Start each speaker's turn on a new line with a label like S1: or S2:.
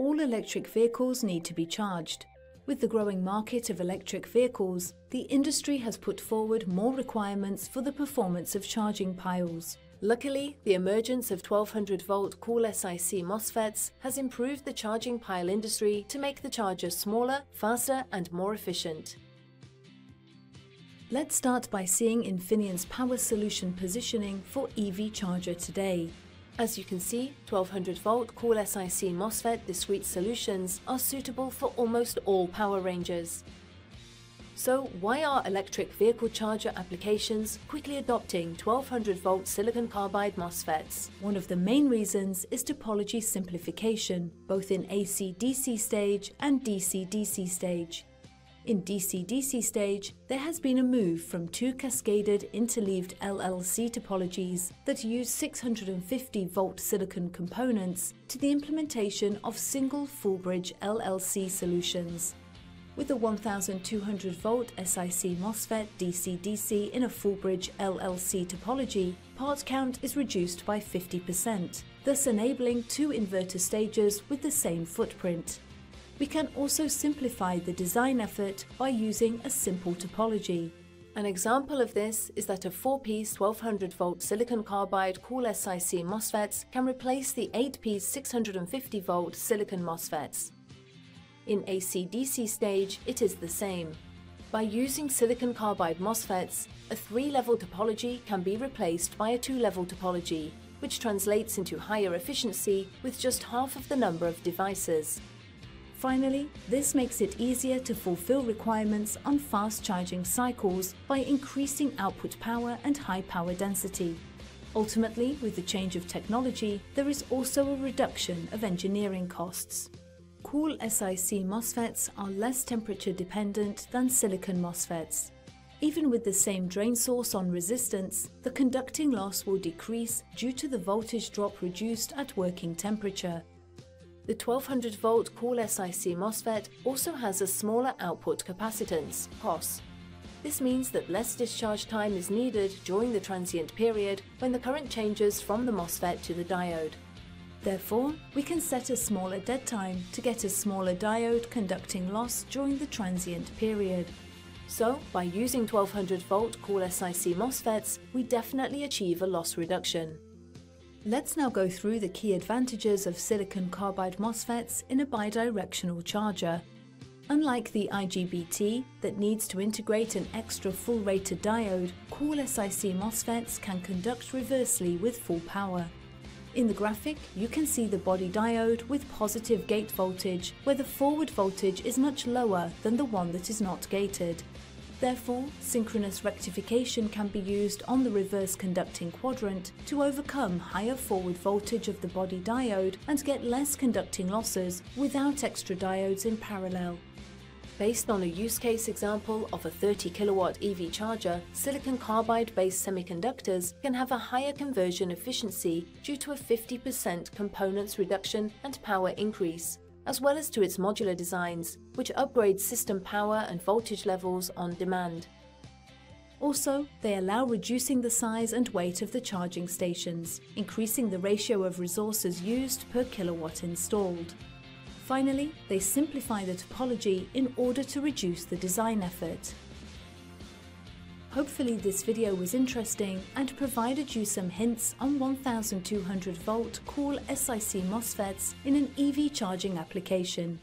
S1: all electric vehicles need to be charged. With the growing market of electric vehicles, the industry has put forward more requirements for the performance of charging piles. Luckily, the emergence of 1200 volt Cool SiC MOSFETs has improved the charging pile industry to make the charger smaller, faster and more efficient. Let's start by seeing Infineon's power solution positioning for EV charger today. As you can see, 1200 volt Cool SiC MOSFET discrete solutions are suitable for almost all power ranges. So why are electric vehicle charger applications quickly adopting 1200 volt silicon carbide MOSFETs? One of the main reasons is topology simplification, both in AC-DC stage and DC-DC stage. In DC-DC stage, there has been a move from two cascaded interleaved LLC topologies that use 650 volt silicon components to the implementation of single full bridge LLC solutions. With a 1200 volt SiC MOSFET DC-DC in a full bridge LLC topology, part count is reduced by 50%, thus enabling two inverter stages with the same footprint. We can also simplify the design effort by using a simple topology. An example of this is that a 4-piece 1200 volt silicon carbide Cool SiC MOSFETs can replace the 8-piece 650 volt silicon MOSFETs. In AC-DC stage, it is the same. By using silicon carbide MOSFETs, a three-level topology can be replaced by a two-level topology, which translates into higher efficiency with just half of the number of devices. Finally, this makes it easier to fulfill requirements on fast charging cycles by increasing output power and high power density. Ultimately, with the change of technology, there is also a reduction of engineering costs. Cool SiC MOSFETs are less temperature dependent than silicon MOSFETs. Even with the same drain source on resistance, the conducting loss will decrease due to the voltage drop reduced at working temperature, the 1200 volt Cool SiC MOSFET also has a smaller output capacitance, COS. This means that less discharge time is needed during the transient period when the current changes from the MOSFET to the diode. Therefore, we can set a smaller dead time to get a smaller diode conducting loss during the transient period. So, by using 1200 volt Cool SiC MOSFETs, we definitely achieve a loss reduction. Let's now go through the key advantages of silicon carbide MOSFETs in a bidirectional charger. Unlike the IGBT that needs to integrate an extra full rated diode, Cool SiC MOSFETs can conduct reversely with full power. In the graphic, you can see the body diode with positive gate voltage, where the forward voltage is much lower than the one that is not gated. Therefore, synchronous rectification can be used on the reverse conducting quadrant to overcome higher forward voltage of the body diode and get less conducting losses without extra diodes in parallel. Based on a use case example of a 30 kilowatt EV charger, silicon carbide based semiconductors can have a higher conversion efficiency due to a 50% components reduction and power increase as well as to its modular designs, which upgrade system power and voltage levels on demand. Also, they allow reducing the size and weight of the charging stations, increasing the ratio of resources used per kilowatt installed. Finally, they simplify the topology in order to reduce the design effort. Hopefully this video was interesting and provided you some hints on 1200 volt cool SiC MOSFETs in an EV charging application.